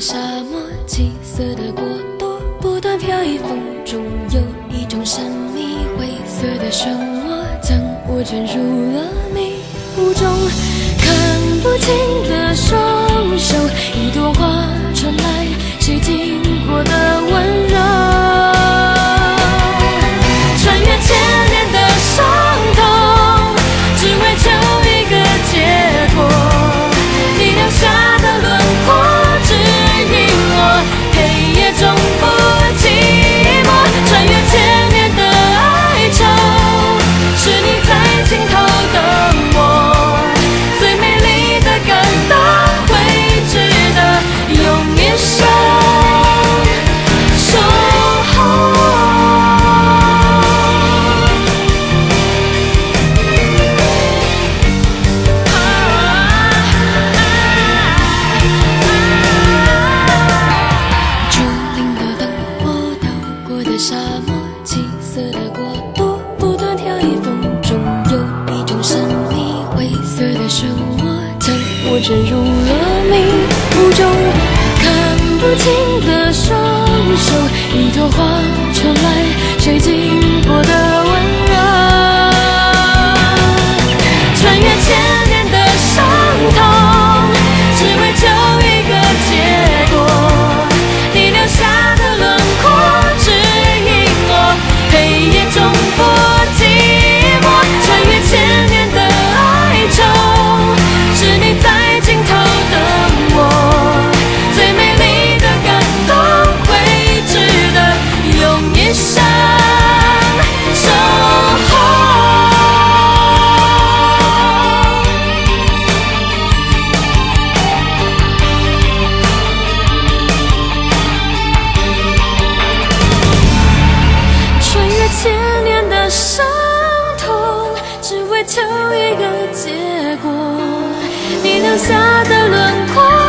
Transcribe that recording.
沙漠七色的国度不断飘逸风中有一种神秘灰色的漩涡将我卷入了迷雾中。坠入了迷雾中，看不清的双手，一朵花传来谁经过的温柔。穿越千年的伤痛，只为求一个结果。你留下的轮廓指引我，黑夜中求一个结果你留下的轮廓。